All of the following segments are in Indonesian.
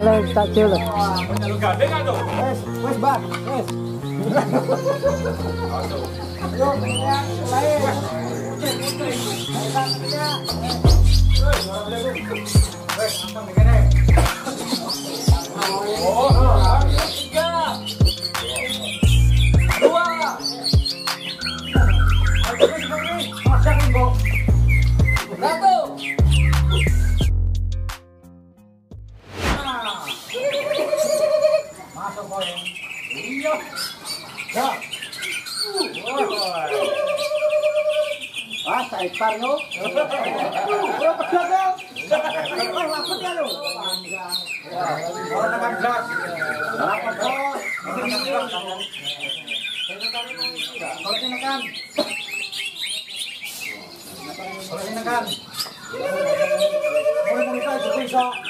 Kalau tak kan tuh? Wes, wes bar, wes. Ya. Ah, saya ipar yo. Ora pegat yo. Ora lapet ya lo. Ora tekan blas. Lapet bos. Kalau tekan. Kalau tekan. Mulai mulai kita juga bisa.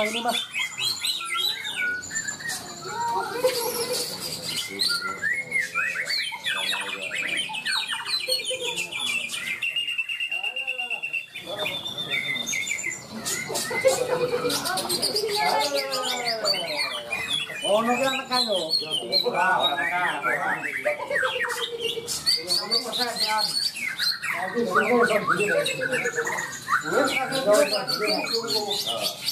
ipar. Ini guru itu juta, dua juta, Ayo, ayo, ayo. Ayo, makan ayo. Ayo. Eh, orang makan beras. Mana main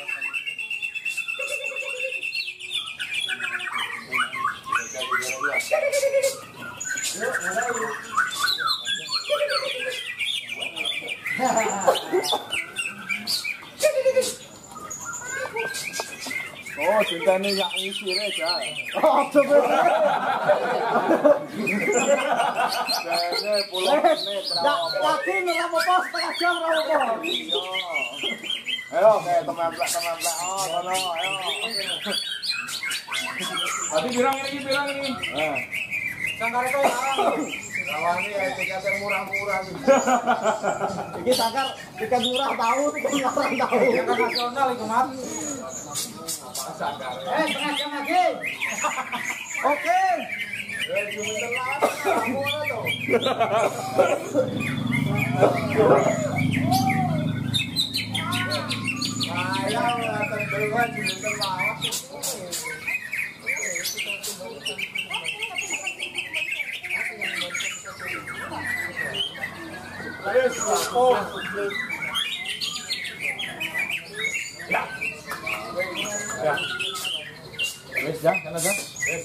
Oh, cinta ini yang isi aja. Oh, coba. Jadi puluh menit Yakin ora apa-apa setengah jam ora apa-apa. Ayo, kayak teman-teman, teman-teman. Oh, sono, ayo. Tadi bilang ini, bilang ini. Eh. Sangkar. Kawan ini ya tiket yang murah-murah. Iki sangkar tiket murah tahu, tiket larang tahu. Tiket nasional iku, Mas. Eh, tanga ka magin. Okay. Ayaw na tagdalawa, ginagawa ko. Ayos, ako. Ya. Wes, ya, kana ya. Wes.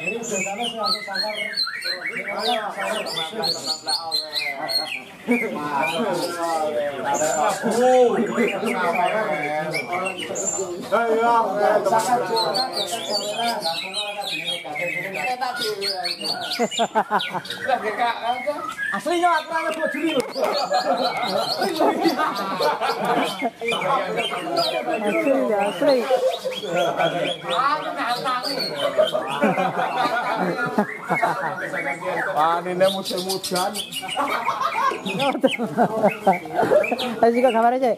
Jadi sudah aku sangkar. Aslinya aku ora mau juri lho. Asli ya, asli. Panine musim-mudan. Ayo juga kamar aja.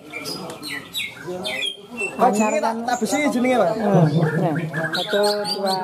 Pak jenenge tak tak besi jenenge, Pak. Hmm, nah, Satu, dua,